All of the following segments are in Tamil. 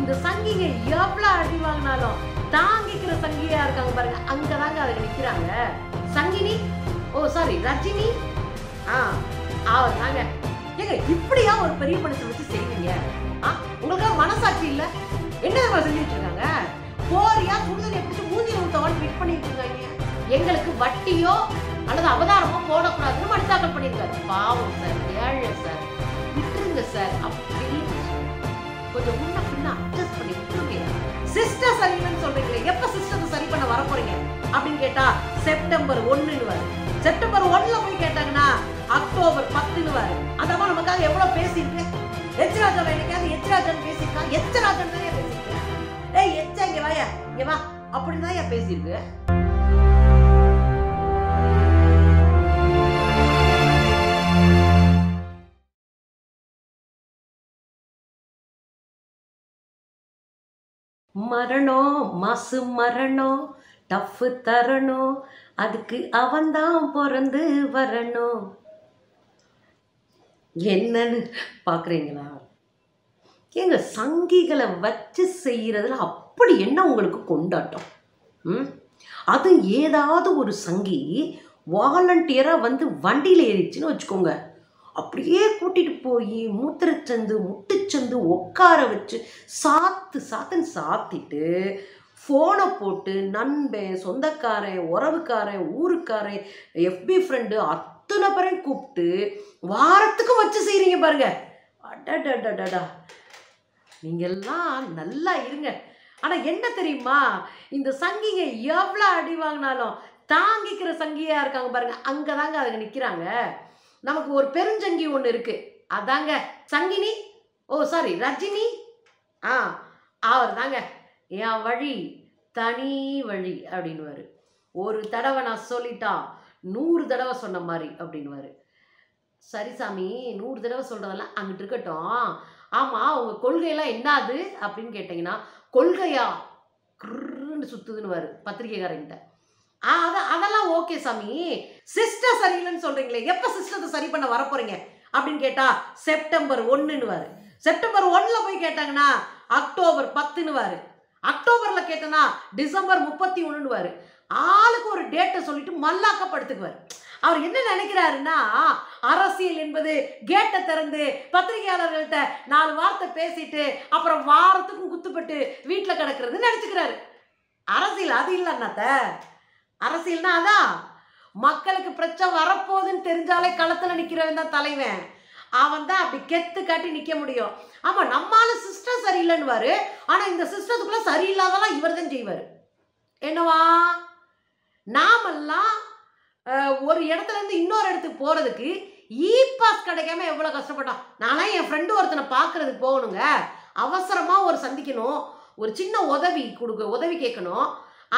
இந்த சங்கிங்க எவ்வளவு அடி வாங்கினாலும் தாங்கிக்கிற சங்கியா இருக்காங்க பாருங்க. அங்கதாங்க அவங்க நிக்கிறாங்க. சங்கினி? ஓ சாரி ரஜினி? ஆ அவர் தாங்க. ஏங்க இப்படியா ஒரு பெரிய படத்தை வச்சு செய்வீங்க? ஆ உங்களுக்கு மனசாட்சி இல்ல? என்ன செஞ்சுட்டு இருக்காங்க? போறியா சுடுதண்ணி பிடிச்சி மூஞ்சில ஊத்தவான்னு ட்வீட் பண்ணிட்டு இருக்காங்க. எங்களுக்கு வட்டியோ அல்லது அவதாரமோ போடக்கூடாதுன்னு மனு தாக்கல் பண்ணியிருக்காரு. பாவம் சார் ஏழை சார். விட்டுருங்க சார் அப்படின்னு கொஞ்சம் முன்ன பின்ன அட்ஜஸ்ட் பண்ணி விட்டுருங்க சிஸ்டர் சரியில்லைன்னு சொல்றீங்களே எப்ப சிஸ்டர் சரி பண்ண வர போறீங்க அப்படின்னு கேட்டா செப்டம்பர் ஒண்ணுன்னு வரும். செப்டம்பர் ஒன்ல போய் கேட்டாங்கன்னா அக்டோபர் பத்துன்னு வரும். அந்த நமக்காக எவ்வளவு பேசியிருக்கு? எச்ராஜன் என்னைக்காவது எச்ராஜன் பேசியிருக்கா? எச்ராஜன் தான் பேசியிருக்கு? ஏய் எச்சா இங்க வாயா. இங்க வா. அப்படின்னு தான் ஏன் பேசியிருக்கு. மரணம் மாசு மரணம் டஃப்பு தரணும் அதுக்கு அவன்தான் பிறந்து வரணும் என்னன்னு பார்க்குறீங்களா? ஏங்க சங்கிகளை வச்சு செய்கிறதுல அப்படி என்ன உங்களுக்கு கொண்டாட்டம்? ம்? அது ஏதாவது ஒரு சங்கி வாலண்டியராக வந்து வண்டியில் ஏறிச்சுன்னு வச்சுக்கோங்க. அப்படியே கூட்டிகிட்டு போய் மூத்திரச்சந்து முட்டுச்சந்து உட்கார வச்சு சாத்து சாத்துன்னு சாத்திட்டு ஃபோனை போட்டு நண்பன் சொந்தக்காரன் உறவுக்காரன் ஊருக்காரன் எஃபி ஃப்ரெண்டு அத்தனை பேரையும் கூப்பிட்டு வாரத்துக்கும் வச்சு செய்கிறீங்க பாருங்க. அடடடடடா. நீங்கள்லாம் நல்லா இருங்க. ஆனால் என்ன தெரியுமா? இந்த சங்கிங்க எவ்வளோ அடி வாங்கினாலும் தாங்கிக்கிற சங்கியாக இருக்காங்க பாருங்க. அங்கே தாங்க அதுங்க நிற்கிறாங்க நமக்கு ஒரு பெருஞ்சங்கி ஒன்று இருக்கு. அதாங்க சங்கினி? ஓ சாரி ரஜினி? ஆ அவர் தாங்க என் வழி தனி வழி அப்படின்வாரு ஒரு தடவை நான் சொல்லிட்டா நூறு தடவை சொன்ன மாதிரி அப்படின்வாரு சரி சாமி நூறு தடவை சொல்கிறதெல்லாம் அங்கிட்டு இருக்கட்டும். ஆமாம் உங்கள் கொள்கையெல்லாம் என்னது? அப்படின்னு கேட்டிங்கன்னா கொள்கையா? கிருன்னு சுத்துதுன்னு பத்திரிகைக்காரங்கிட்ட ஆ அத அதெல்லாம் ஓகே சாமி. சிஸ்டர் சரியில்லைன்னு சொல்கிறீங்களே எப்போ சிஸ்டத்தை சரி பண்ண வரப்போகிறீங்க அப்படின்னு கேட்டால் செப்டம்பர் ஒன்றுன்னுவாரு செப்டம்பர் ஒன்றில் போய் கேட்டாங்கன்னா அக்டோபர் பத்துன்னுவாரு அக்டோபரில் கேட்டனா டிசம்பர் முப்பத்தி ஒன்றுன்னுவாரு ஆளுக்கு ஒரு டேட்டை சொல்லிட்டு மல்லாக்கப்படுத்துக்குவார். அவர் என்ன நினைக்கிறாருன்னா அரசியல் என்பது கேட்டை திறந்து பத்திரிகையாளர்கள்ட்ட நாலு வார்த்தை பேசிட்டு அப்புறம் வாரத்துக்கும் குத்துப்பட்டு வீட்டில் கிடக்கிறது நினச்சிக்கிறாரு. அரசியல் அது இல்லை அரசியல்னா அதான் மக்களுக்கு பிரச்சனை வரப்போகுதுன்னு தெரிஞ்சாலே களத்தில் நிற்கிறவன் தான் தலைவன். அவன் தான் அப்படி கெத்து காட்டி நிற்க முடியும். ஆமாம் நம்மளால் சிஸ்டம் சரியில்லைன்னுவார். ஆனால் இந்த சிஸ்டத்துக்குள்ள சரியில்லாதெல்லாம் இவர் தான் செய்வார். என்னவா? நாமெல்லாம் ஒரு இடத்துலேருந்து இன்னொரு இடத்துக்கு போகிறதுக்கு இ e பாஸ் கிடைக்காம எவ்வளோ கஷ்டப்பட்டோம்? நானும் என் ஃப்ரெண்டு ஒருத்தனை பார்க்குறதுக்கு போகணுங்க. அவசரமாக ஒரு சந்திக்கணும். ஒரு சின்ன உதவி கொடுக்க உதவி கேட்கணும்.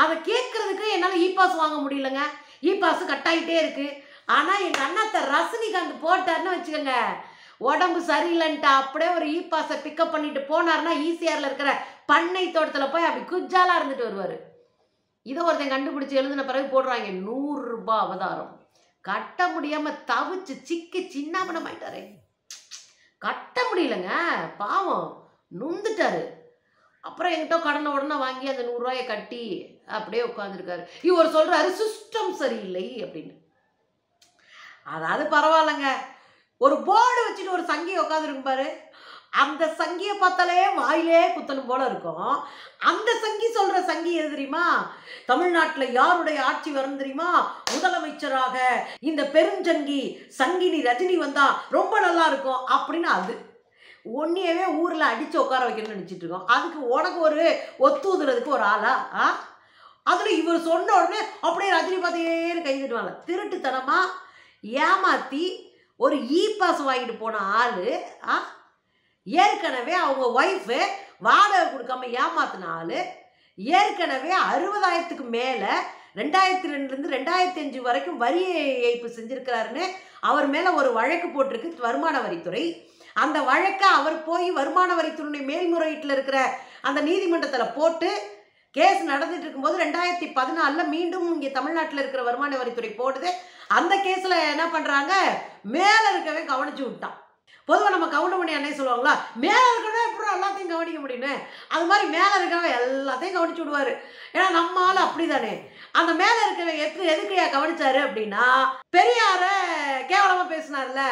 அதை கேட்கறதுக்கு என்னால் இ பாஸ் வாங்க முடியலங்க. இ பாஸ் கட் ஆகிட்டே இருக்கு. ஆனால் எங்கள் அண்ணாத்த ரசனிகாந்த் போட்டாருன்னு வச்சுக்கோங்க. உடம்பு சரியில்லைன்ட்டு அப்படியே ஒரு இ பாஸை பிக்கப் பண்ணிட்டு போனாருன்னா ஈசிஆரில் இருக்கிற பண்ணை தோட்டத்தில் போய் அப்படி குஜாலாக இருந்துட்டு வருவார். இதை ஒருத்தன் கண்டுபிடிச்சி எழுதின பிறகு போடுறாங்க நூறுரூபா அவதாரம். கட்ட முடியாமல் தவிச்சு சிக்கி சின்னாபனம் ஆயிட்டாரே கட்ட முடியலங்க பாவம். நுந்துட்டாரு. அப்புறம் என்கிட்ட கடனை உடனே வாங்கி அந்த நூறுரூவாயை கட்டி அப்படியே உட்காந்துருக்காரு இவர் சொல்கிறாரு சிஸ்டம் சரியில்லை அப்படின்னு. அதாவது பரவாயில்லைங்க. ஒரு போர்டு வச்சுட்டு ஒரு சங்கி உட்காந்துருக்கும் பாரு. அந்த சங்கியை பார்த்தாலே வாயிலே குத்தணும் போல இருக்கும். அந்த சங்கி சொல்ற சங்கி எது தெரியுமா? தமிழ்நாட்டில் யாருடைய ஆட்சி வரும் தெரியுமா? முதலமைச்சராக இந்த பெருஞ்சங்கி சங்கினி ரஜினி வந்தா ரொம்ப நல்லா இருக்கும் அப்படின்னு அது. ஒன்னியவே ஊரில் அடித்து உட்கார வைக்கணும்னு நினச்சிட்டு இருக்கோம். அதுக்கு உனக்கு ஒரு ஒத்துதுறதுக்கு ஒரு ஆளா? ஆ? அதில் இவர் சொன்ன உடனே அப்படியே ரஜினி பார்த்தேன்னு கை தட்டுவாங்க. திருட்டுத்தனமாக ஏமாற்றி ஒரு இ பாஸ் வாங்கிட்டு போன ஆள் ஆ? ஏற்கனவே அவங்க ஒய்ஃபு வாடகை கொடுக்காம ஏமாத்தின ஆள் ஏற்கனவே அறுபதாயிரத்துக்கு மேலே ரெண்டாயிரத்தி ரெண்டுலேருந்து ரெண்டாயிரத்தி அஞ்சு வரைக்கும் வரி ஏய்ப்பு செஞ்சுருக்கிறாருன்னு அவர் மேலே ஒரு வழக்கு போட்டிருக்கு வருமான வரித்துறை. அந்த வழக்கை அவர் போய் வருமான வரித்துறை மேல்முறையீட்டில் இருக்கிற அந்த நீதிமன்றத்தில் போட்டு கேஸ் நடந்துட்டு இருக்கும்போது ரெண்டாயிரத்தி பதினாலில் மீண்டும் இங்கே தமிழ்நாட்டில் இருக்கிற வருமான வரித்துறை போடுது அந்த கேஸில் என்ன பண்ணுறாங்க மேலே இருக்கவே கவனிச்சு விட்டான். பொதுவாக நம்ம கவுண்டமணி அண்ணே சொல்லுவாங்களா மேலே இருக்கவே எப்படி எல்லாத்தையும் கவனிக்க முடியும்னு? அது மாதிரி மேலே இருக்கவ எல்லாத்தையும் கவனிச்சு விடுவார். ஏன்னா நம்ம ஆள் அப்படிதானே. அந்த மேலே இருக்கிற எது எதுக்கு கவனிச்சாரு அப்படின்னா பெரியார கேவலமாக பேசினார்ல.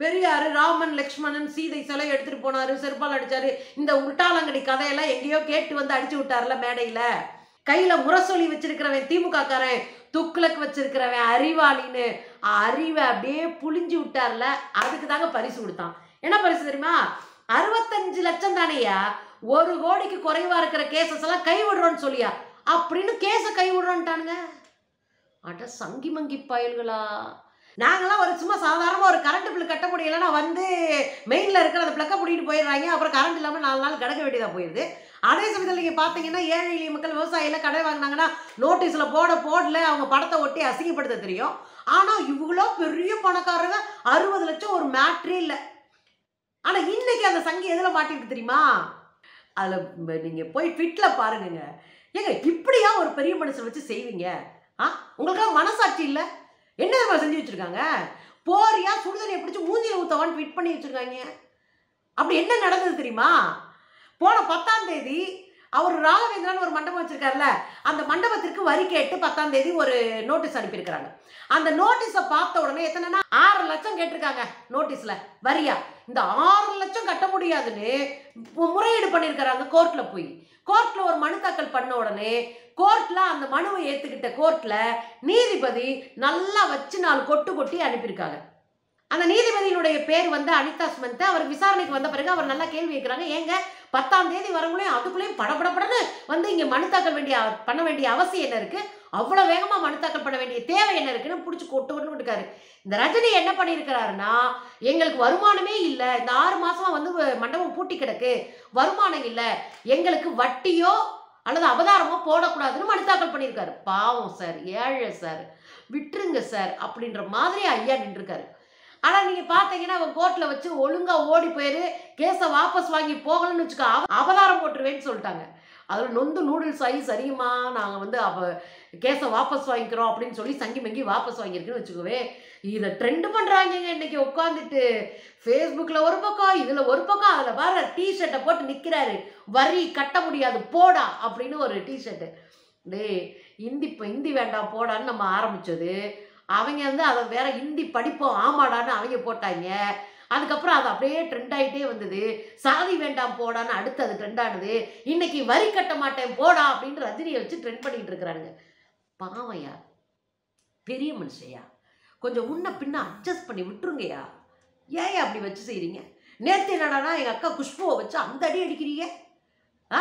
பெரியாரு ராமன் லக்ஷ்மணன் சீதை சிலை எடுத்துட்டு போனாரு செருப்பால் அடிச்சாரு. இந்த உட்டாலங்கடி கதையெல்லாம் எங்கேயோ கேட்டு வந்து அடிச்சு விட்டார்ல மேடையில. கையில முரசொலி வச்சிருக்கிறவன் திமுக காரன் துக்ளக் வச்சிருக்கிறவன் அறிவாளின்னு. அறிவை அப்படியே புளிஞ்சு விட்டார்ல அதுக்கு தாங்க பரிசு கொடுத்தான். என்ன பரிசு தெரியுமா? அறுபத்தஞ்சு லட்சம் தானேயா? ஒரு கோடிக்கு குறைவா இருக்கிற கேசஸ் எல்லாம் கைவிடுறோன்னு சொல்லியா? அப்படின்னு கேஸை கைவிடுறோன்ட்டானுங்க. அட சங்கி மங்கி பயல்களா? நாங்களாம் ஒரு சும்மா சாதாரணமாக ஒரு கரண்ட் பில் கட்ட முடியலைன்னா வந்து மெயினில் இருக்கிற அந்த பிளக்கை பிடிக்கிட்டு போயிடுறாங்க. அப்புறம் கரண்ட் இல்லாமல் நாலு நாள் கிடக்க வேண்டியதாக போயிடுது அதே சமயத்தில் நீங்கள் பார்த்தீங்கன்னா ஏழை எளிய மக்கள் விவசாயியில் கடை வாங்கினாங்கன்னா நோட்டீஸில் போட போடல அவங்க படத்தை ஒட்டி அசிங்கப்படுத்த தெரியும். ஆனால் இவ்வளோ பெரிய பணக்காரங்க அறுபது லட்சம் ஒரு மேட்ரே இல்லை. ஆனால் இன்னைக்கு அந்த சங்கி எதில் மாட்டிருக்கு தெரியுமா? அதில் நீங்கள் போய் ட்விட்டில் பாருங்கங்க. ஏங்க இப்படியா ஒரு பெரிய மனுஷன் வச்சு செய்வீங்க? ஆ உங்களுக்கெல்லாம் மனசாட்சி இல்லை? என்ன தெரியுமா செஞ்சு வச்சுருக்காங்க? போறியா சுடுதண்ணியை பிடிச்சி மூஞ்சியில் ஊற்றவான்னு ட்வீட் பண்ணி வச்சுருக்காங்க. அப்படி என்ன நடந்தது தெரியுமா? போன பத்தாம் தேதி அவர் ராகவேந்திரன் ஒரு மண்டபம் வச்சிருக்காருல்ல அந்த மண்டபத்திற்கு வரி கேட்டு பத்தாம் தேதி ஒரு நோட்டீஸ் அனுப்பியிருக்கிறாங்க. அந்த நோட்டீஸை பார்த்த உடனே எத்தனைனா ஆறு லட்சம் கேட்டிருக்காங்க நோட்டீஸில் வரியா? இந்த ஆறு லட்சம் கட்ட முடியாதுன்னு முறையீடு பண்ணியிருக்கிறாங்க கோர்ட்டில் போய். கோர்ட்டில் ஒரு மனு தாக்கல் பண்ண உடனே கோர்ட்டில் அந்த மனுவை ஏற்றுக்கிட்ட கோர்ட்டில் நீதிபதி நல்லா வச்சு நாலு கொட்டு கொட்டி அனுப்பியிருக்காங்க. அந்த நீதிபதியினுடைய பேர் வந்து அனிதா சுமந்த். அவர் விசாரணைக்கு வந்த பிறகு அவர் நல்லா கேள்வி கேட்குறாங்க ஏங்க பத்தாம் தேதி வரவங்களையும் அதுக்குள்ளேயும் படபடபடன்னு வந்து இங்கே மனு தாக்கல் வேண்டிய பண்ண வேண்டிய அவசியம் என்ன இருக்கு? அவ்வளோ வேகமாக மனு தாக்கல் பண்ண வேண்டிய தேவை என்ன இருக்குன்னு பிடிச்சி கொட்டு கொண்டு விட்டுக்காரு. இந்த ரஜினி என்ன பண்ணியிருக்கிறாருன்னா எங்களுக்கு வருமானமே இல்லை இந்த ஆறு மாசமா வந்து மண்டபம் பூட்டி கிடக்கு வருமானம் இல்லை எங்களுக்கு வட்டியோ அல்லது அவதாரமோ போடக்கூடாதுன்னு மனு தாக்கல் பண்ணியிருக்காரு. பாவம் சார் ஏழை சார் விட்டுருங்க சார் அப்படின்ற மாதிரி ஐயா நின்றுருக்காரு. ஆனால் நீங்கள் பார்த்தீங்கன்னா அவன் கோர்ட்டில் வச்சு ஒழுங்காக ஓடி போயிரு கேஸை வாபஸ் வாங்கி போகலன்னு வச்சுக்கோ அவ- போட்டுருவேன்னு சொல்லிட்டாங்க. அதில் நொந்து நூடுல்ஸ் ஆகி சரியுமா நாங்கள் வந்து அவ கேஸை வாபஸ் வாங்கிக்கிறோம் அப்படின்னு சொல்லி சங்கி மங்கி வாபஸ் வாங்கியிருக்குன்னு வச்சுக்கோவே இதை ட்ரெண்ட் பண்ணுறாங்கங்க இன்னைக்கு உட்காந்துட்டு ஃபேஸ்புக்கில் ஒரு பக்கம் இதில் ஒரு பக்கம் அதில் வர டிஷர்ட்டை போட்டு நிற்கிறாரு வரி கட்ட முடியாது போடா அப்படின்னு ஒரு டிஷர்ட்டு டேய் இந்தி இப்போ இந்தி வேண்டாம் போடான்னு நம்ம ஆரம்பித்தது அவங்க வந்து அதை வேற ஹிந்தி படிப்போம் ஆமாடான்னு அவங்க போட்டாங்க. அதுக்கப்புறம் அது அப்படியே ட்ரெண்ட் ஆகிட்டே வந்தது. சாதி வேண்டாம் போடான்னு அடுத்து அது ட்ரெண்ட் ஆனது. இன்னைக்கு வரி கட்ட மாட்டேன் போடா அப்படின்னு ரஜினியை வச்சு ட்ரெண்ட் பண்ணிட்டு இருக்கிறாங்க பாவையா பெரிய மனுஷையா கொஞ்சம் உன்ன பின்ன அட்ஜஸ்ட் பண்ணி விட்டுருங்கய்யா ஏன் அப்படி வச்சு செய்கிறீங்க நேற்று என்னடானா எங்கள் அக்கா குஷ்புவை வச்சு அந்த அடி அடிக்கிறீங்க? ஆ?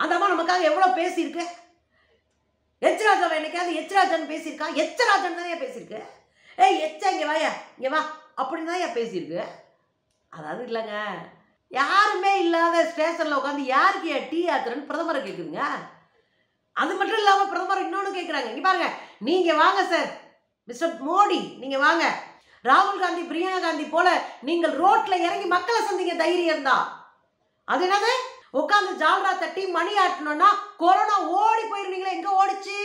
அந்த அம்மா நமக்காக எவ்வளோ பேசியிருக்கு? எச்ராஜாவை என்னைக்காவது எச்ராஜன் பேசியிருக்கா? எச்சராஜன் தானே பேசியிருக்கு. ஏய் எச்சா இங்கே வாயா. இங்கே வா. அப்படின்னு தான் ஏன் பேசியிருக்கு. அதாவது இல்லைங்க யாருமே இல்லாத ஸ்டேஷனில் உட்காந்து யாருக்கு ஏன் டீ ஆத்துறன்னு பிரதமரை கேட்குதுங்க அது மட்டும் இல்லாமல் பிரதமர் இன்னொன்று கேட்குறாங்க இங்கே பாருங்க நீங்கள் வாங்க சார். மிஸ்டர் மோடி நீங்கள் வாங்க. ராகுல் காந்தி பிரியங்கா காந்தி போல நீங்கள் ரோட்டில் இறங்கி மக்களை சந்திங்க தைரியம் தான். அது என்னது? உட்காந்து ஜால்ரா தட்டி மணி ஆட்டணும்னா கொரோனா ஓடி போயிருந்தீங்களா எங்க ஓடிச்சு?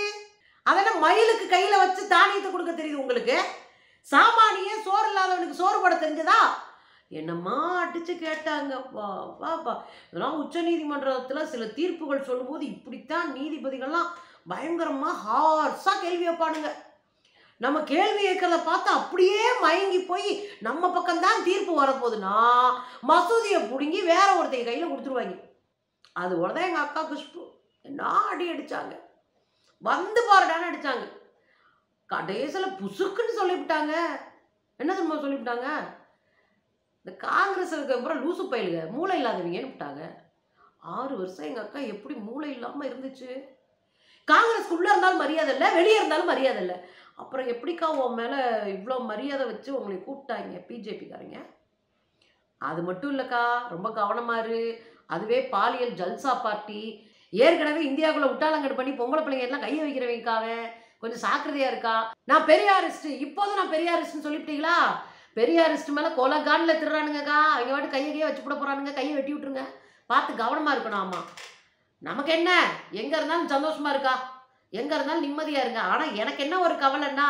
அதெல்லாம் மயிலுக்கு கையில வச்சு தானியத்தை கொடுக்க தெரியுது உங்களுக்கு. சாமானியே சோறு இல்லாதவனுக்கு சோறு போட தெரிஞ்சதா? என்னம்மா அடிச்சு கேட்டாங்க. வா வாப்பா இதெல்லாம் உச்ச நீதிமன்றத்தில் சில தீர்ப்புகள் சொல்லும்போது இப்படித்தான் நீதிபதிகள்லாம் பயங்கரமாக ஹார்ஸாக கேள்வி வைப்பானுங்க. நம்ம கேள்வி கேட்கறத பார்த்து அப்படியே மயங்கி போய் நம்ம பக்கம்தான் தீர்ப்பு வரப்போகுதுன்னா மசூதியை பிடுங்கி வேற ஒருத்தங்க கையில் கொடுத்துருவாங்க. அது உடனே எங்கள் அக்கா குஷ்பு என்ன அடி அடித்தாங்க வந்து பாருடான்னு அடித்தாங்க கடைசியில் புசுக்குன்னு சொல்லிவிட்டாங்க. என்ன தெரியுமா சொல்லிவிட்டாங்க? இந்த காங்கிரஸ் அப்புறம் லூசு பயிலுங்க மூளை இல்லாதவங்கன்னு விட்டாங்க. ஆறு வருஷம் எங்கள் அக்கா எப்படி மூளை இல்லாமல் இருந்துச்சு? காங்கிரஸ்க்குள்ளே இருந்தாலும் மரியாதை இல்லை வெளியே இருந்தாலும் மரியாதை இல்லை. அப்புறம் எப்படிக்கா உன் மேலே இவ்வளோ மரியாதை வச்சு உங்களை கூப்பிட்டாங்க பிஜேபிக்காரங்க? அது மட்டும் இல்லைக்கா ரொம்ப கவனமாக இரு. அதுவே பாலியல் ஜல்சா பார்ட்டி. ஏற்கனவே இந்தியாவுக்குள்ள உட்டாலங்கடு பண்ணி பொம்பளை பிள்ளைங்க எல்லாம் கையை வைக்கிறவங்க கொஞ்சம் சாக்கிரதையா இருக்கா? நான் பெரியாரிஸ்ட். இப்போதும் நான் பெரியாரிஸ்ட்னு சொல்லிவிட்டீங்களா? பெரியாரிஸ்ட் மேலே கொலகானில் திருறானுங்கக்கா. அவங்க வாட்டு கையை கையை வச்சு போட போகிறானுங்க கையை வெட்டி விட்டுருங்க. பார்த்து கவனமாக இருக்கணும் ஆமாம் நமக்கு என்ன? எங்கே இருந்தாலும் சந்தோஷமாக இருக்கா? எங்கே இருந்தாலும் நிம்மதியாக இருங்க. ஆனால் எனக்கு என்ன ஒரு கவலைன்னா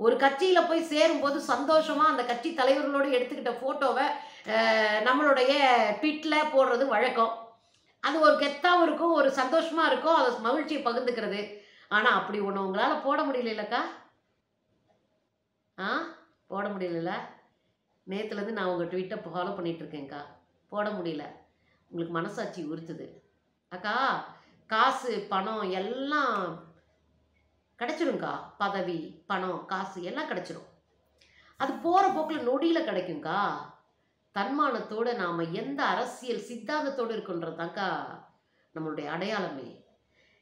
ஒரு கட்சியில் போய் சேரும்போது சந்தோஷமாக அந்த கட்சி தலைவர்களோடு எடுத்துக்கிட்ட ஃபோட்டோவை நம்மளுடைய ட்விட்டில் போடுறது வழக்கம். அது ஒரு கெத்தாகவும் இருக்கும் ஒரு சந்தோஷமாக இருக்கும் அதை மகிழ்ச்சியை பகிர்ந்துக்கிறது. ஆனால் அப்படி ஒன்று உங்களால் போட முடியலக்கா ஆ? போட முடியல நேற்றுலேருந்து நான் உங்கள் ட்விட்டை ஃபாலோ பண்ணிகிட்ருக்கேன்க்கா போட முடியல. உங்களுக்கு மனசாட்சி உறுத்துது. அக்கா காசு பணம் எல்லாம் கிடைச்சிருங்க்கா பதவி பணம் காசு எல்லாம் கிடச்சிரும். அது போகிற போக்கில் நொடியில் கிடைக்குங்க்கா தன்மானத்தோடு நாம் எந்த அரசியல் சித்தாந்தத்தோடு இருக்குன்றதாங்க்கா நம்மளுடைய அடையாளமே.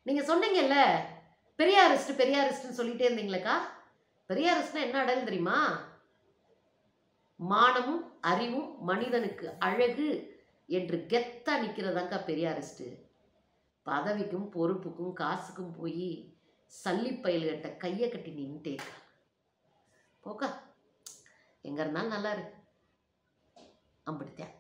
நீங்கள் சொன்னீங்கல்ல பெரியாரிஸ்ட் பெரியாரிஸ்ட்னு சொல்லிட்டே இருந்தீங்களேக்கா. பெரியாரிஸ்ட்னா என்ன அடையல் தெரியுமா? மானமும் அறிவும் மனிதனுக்கு அழகு என்று கெத்தா நிற்கிறதாங்க்கா பெரியாரிஸ்ட்டு. பதவிக்கும் பொறுப்புக்கும் காசுக்கும் போய் சல்லிப்பயல்கிட்ட கையை கட்டி நின்ட்டேக்கா போக்கா எங்கே இருந்தாலும் நல்லா இரு. அம்பிடித்தேன்